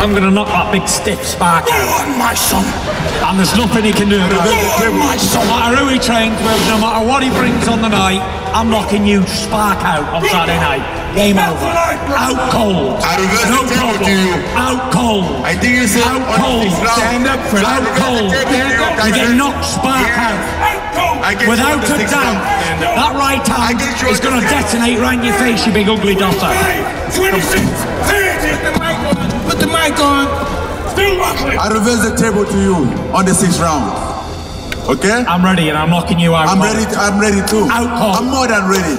I'm going to knock that big stiff spark Go out. on, my son. And there's nothing he can do about Go it. on, my son. No matter who he trains with, no matter what he brings on the night, I'm knocking you spark out on Saturday night. Game over. Out cold. I reverse No the problem. to you. Out cold. I think you said Out cold. the sixth round. Stand up for I Out reverse the cold. table to you. You get knocked spark out. I get Without a doubt, that right hand is going to detonate right in your face, you big ugly dosser. 26, 30. I reverse the table to you on the sixth round. Okay? I'm ready and I'm knocking you out. I'm ready. I'm ready too. Out cold. I'm more than ready.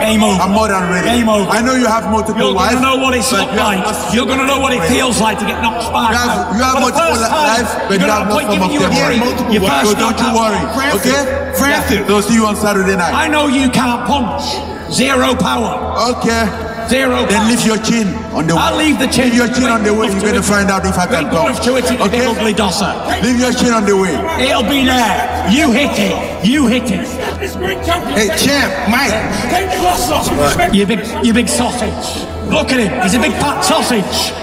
Game over. I'm more than ready. Game over. I know you have multiple You're wives. gonna know what it's you like. You're gonna know what it feels like to get knocked spark You have- out. you have multiple lives, but you're you have put- form of you a memory. drink. Your first So don't you worry. Okay? Francis. So see you on Saturday night. I know you can't punch. Zero power. Okay. Zero Then lift your chin on the way. I'll leave the chin. Leave your chin on the way. You're gonna find out if I can talk. enough to it, you big Okay? ugly dosser. Leave your chin on the way. It'll be there. You hit it. You hit it. This great champion. Hey, champ, Mike. Take the gloves off. Respect. You big, you big sausage. Look at him. He's a big fat sausage.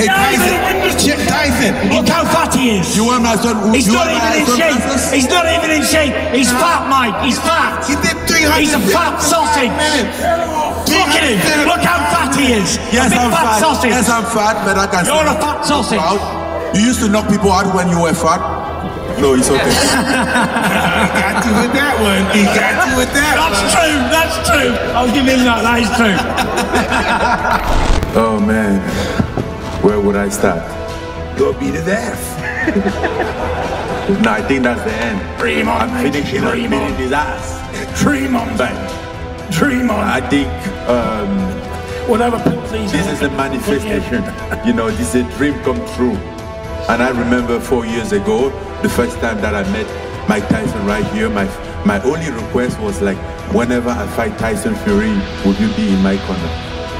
Hey, Tyson. Chip Tyson. Look how fat he is. You want my son? He's not even in shape. He's not even in shape. He's fat, Mike. He's fat. He did 300 He's a fat sausage. Look at him. Look how fat he is. Yes, a big I'm fat, fat. sausage. Yes, I'm fat, but I can. You're a fat sausage. Out. You used to knock people out when you were fat. No, it's okay. Got you with that one. He got you with that That's one. true. That's true. I'll give him that. That is true. oh man, where would I start? Go beat his death. No, I think that's the end. Dream on, I'm mate. finishing up Dream on. his ass. Dream on. But Dream on. I think um, Whatever please. this is a manifestation. You know, this is a dream come true. And I remember four years ago, the first time that I met Mike Tyson right here, my my only request was like, whenever I fight Tyson Fury, would you be in my corner?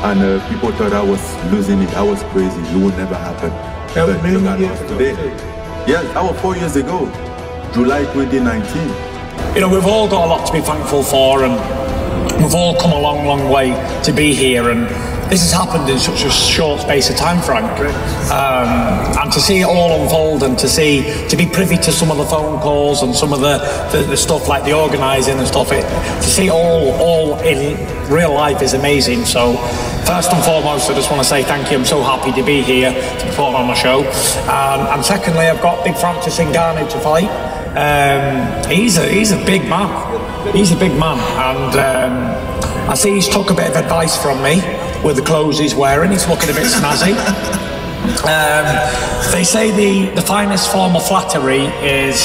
And uh, people thought I was losing it. I was crazy. It would never happen. That But look at us today. Yes, that was four years ago, July 2019. You know, we've all got a lot to be thankful for, and we've all come a long, long way to be here. And this has happened in such a short space of time, Frank. Um, and to see it all unfold, and to see, to be privy to some of the phone calls and some of the, the, the stuff like the organising and stuff, it, to see all, all in real life is amazing. So, first and foremost, I just want to say thank you. I'm so happy to be here to perform on my show. Um, and secondly, I've got Big Francis Ngannou to fight. Um, he's a he's a big man. He's a big man, and um, I see he's took a bit of advice from me with the clothes he's wearing. He's looking a bit snazzy. Um, they say the, the finest form of flattery is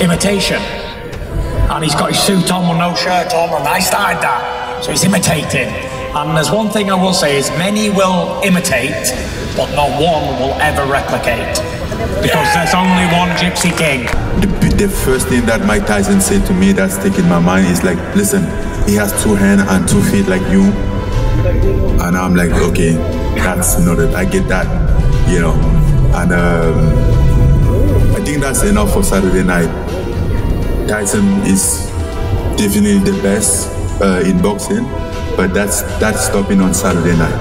imitation. And he's got his suit on with no shirt on, and I started that. So he's imitating. And there's one thing I will say is many will imitate, but not one will ever replicate. Because there's only one Gypsy King. The, the first thing that Mike Tyson said to me that stick in my mind is like, listen, he has two hands and two feet like you. And I'm like, okay, that's not it. I get that, you know. And um, I think that's enough for Saturday night. Tyson is definitely the best uh, in boxing, but that's that's stopping on Saturday night.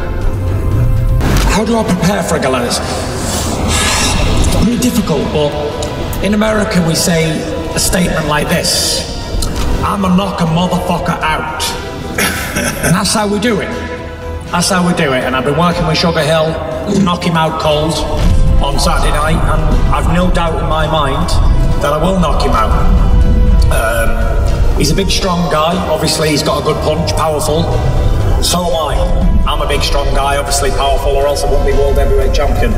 How do I prepare for a this? It's really difficult, but in America we say a statement like this I'ma knock a motherfucker out. and that's how we do it. That's how we do it. And I've been working with Sugar Hill knock him out cold on Saturday night, and I've no doubt in my mind that I will knock him out. Um, he's a big, strong guy. Obviously, he's got a good punch, powerful. So am I. I'm a big, strong guy, obviously powerful, or else I wouldn't be world heavyweight champion.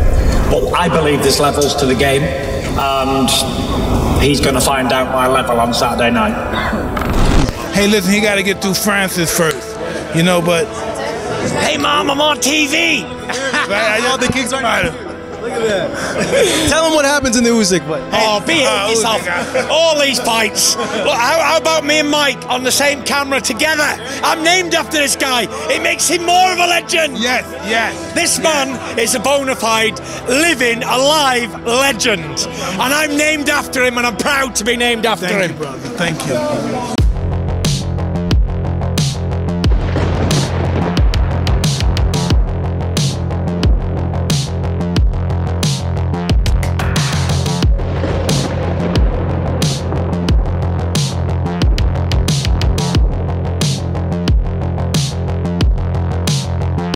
But I believe there's levels to the game, and he's going to find out my level on Saturday night. Hey, listen, he got to get through Francis first. You know, but Hey, mom, I'm on TV. I, I All the kicks are. Look at that. Tell him what happens in the Usyk fight. Oh, be it yourself. All these fights. Look, how, how about me and Mike on the same camera together? I'm named after this guy. It makes him more of a legend. Yes, yes. This man is a bona fide, living, alive legend. And I'm named after him, and I'm proud to be named after Thank him. you, brother. Thank you.